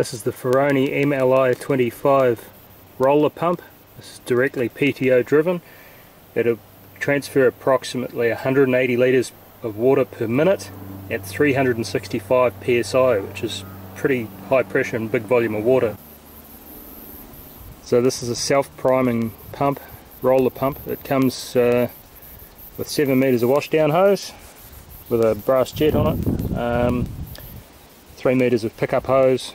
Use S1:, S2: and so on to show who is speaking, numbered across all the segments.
S1: This is the Ferroni MLI 25 roller pump. This is directly PTO driven. It'll transfer approximately 180 litres of water per minute at 365 psi which is pretty high pressure and big volume of water. So this is a self-priming pump, roller pump. It comes uh, with 7 metres of washdown hose with a brass jet on it, um, 3 metres of pickup hose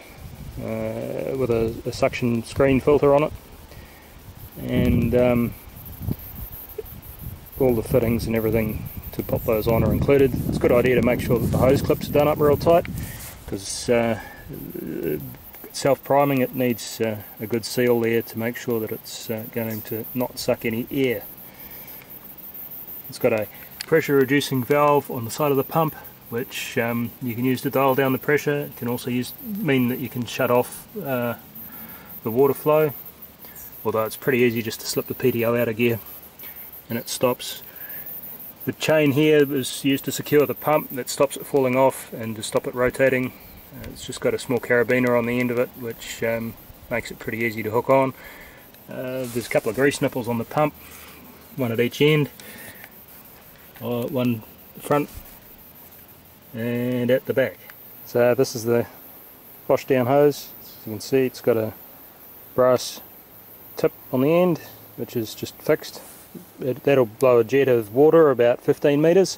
S1: uh, with a, a, suction screen filter on it and um, all the fittings and everything to pop those on are included. It's a good idea to make sure that the hose clips are done up real tight because uh, self-priming it needs uh, a good seal there to make sure that it's uh, going to not suck any air. It's got a pressure reducing valve on the side of the pump which um, you can use to dial down the pressure. It can also use mean that you can shut off uh, the water flow, although it's pretty easy just to slip the PTO out of gear and it stops. The chain here is used to secure the pump that stops it falling off and to stop it rotating. Uh, it's just got a small carabiner on the end of it which um, makes it pretty easy to hook on. Uh, there's a couple of grease nipples on the pump, one at each end, uh, one front and at the back. So this is the wash down hose. As you can see it's got a brass tip on the end which is just fixed. It, that'll blow a jet of water about 15 metres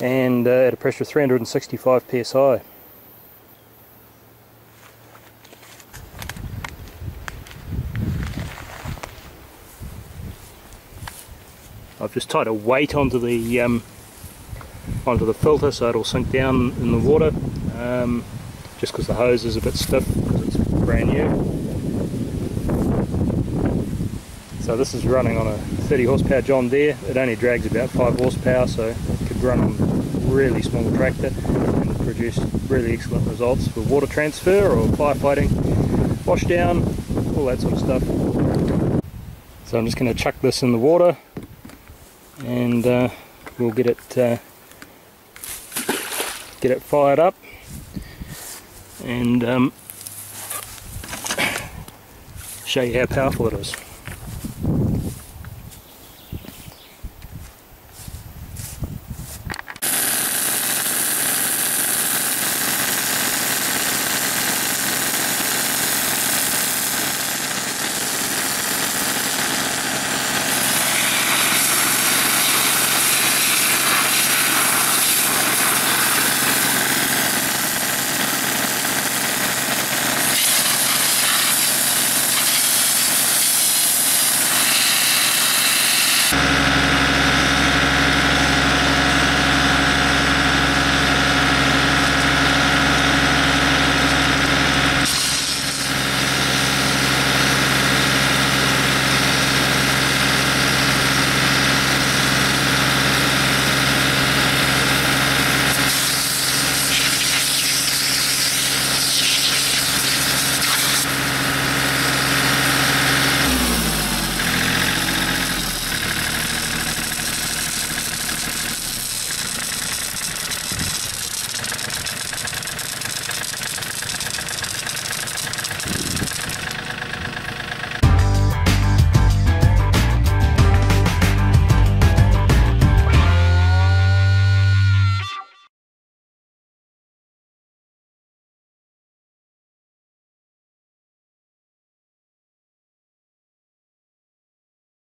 S1: and uh, at a pressure of 365 psi. I've just tied a weight onto the um, onto the filter so it'll sink down in the water um, just because the hose is a bit stiff because it's brand new. So this is running on a 30 horsepower John Deere. It only drags about 5 horsepower so it could run on a really small tractor and produce really excellent results for water transfer or firefighting, wash down, all that sort of stuff. So I'm just going to chuck this in the water and uh, we'll get it uh, get it fired up and um, show you how powerful it is.